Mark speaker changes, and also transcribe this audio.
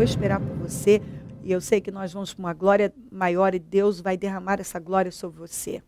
Speaker 1: vou esperar por você. E eu sei que nós vamos para uma glória maior e Deus vai derramar essa glória sobre você.